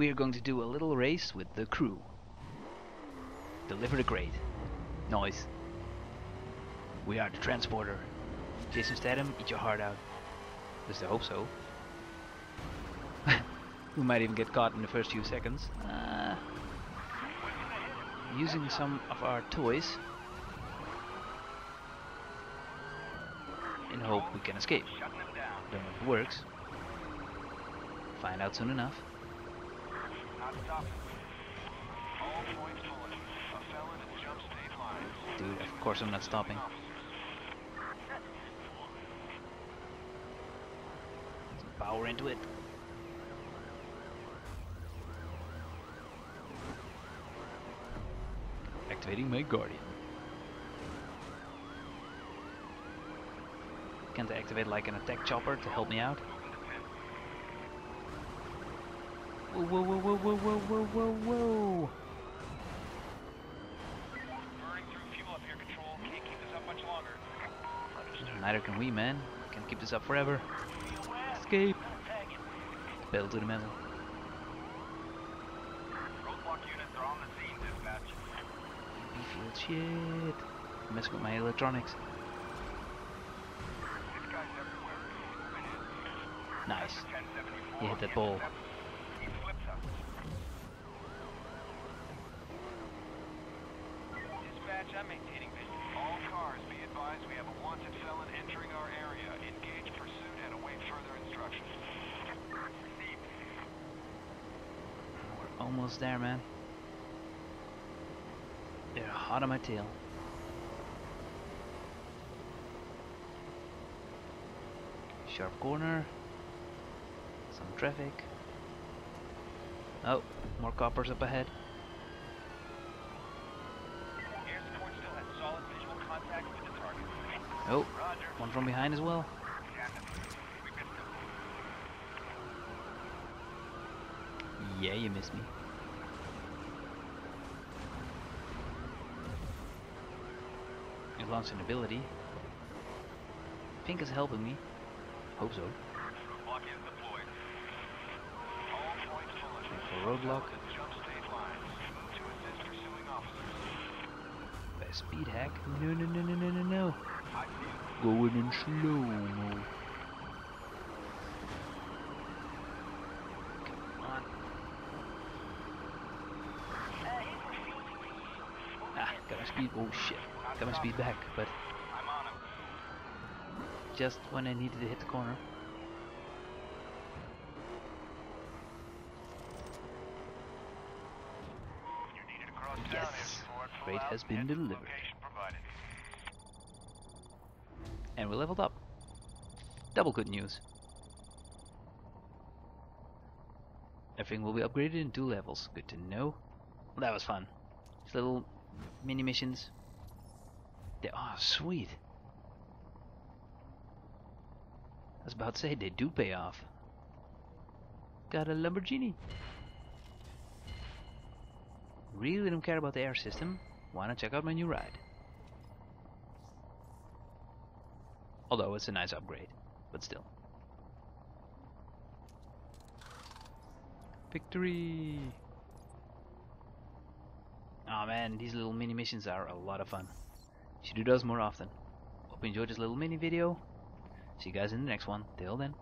we are going to do a little race with the crew. Deliver the crate. Noise. We are the transporter. Jason Statham, eat your heart out. At least I hope so. we might even get caught in the first few seconds. Uh, using some of our toys in hope we can escape. Don't know if it works. Find out soon enough. Dude, of course I'm not stopping. Some power into it. Activating my Guardian. Can't I activate like an attack chopper to help me out? Whoa, whoa, whoa, whoa, whoa, whoa, whoa, whoa, whoa! Neither can we, man. Can't keep this up forever. Escape! Pedal to the metal. Field shit. Mess with my electronics. Nice. You hit that ball. Dispatch, I'm maintaining vision. All cars, be advised we have a wanted felon entering our area. Engage pursuit and await further instructions. We're almost there, man. They're hot on my tail. Sharp corner. Some traffic. Oh, more coppers up ahead. Air support still has solid visual contact with the target. Oh, one from behind as well. Yeah, you missed me. You launched an ability. Pink is helping me. Hope so. Roadblock speed hack. No, no, no, no, no, no, no. Going in slow mo. Come on. Ah, got my speed. Oh shit. Got my speed back, but I'm on him. just when I needed to hit the corner. Crate has been delivered. And we leveled up. Double good news. Everything will be upgraded in two levels. Good to know. That was fun. These little mini missions. They are sweet. I was about to say they do pay off. Got a Lamborghini. Really don't care about the air system. Wanna check out my new ride. Although it's a nice upgrade, but still. Victory! Oh man, these little mini missions are a lot of fun. Should do those more often. Hope you enjoyed this little mini video. See you guys in the next one. Till then.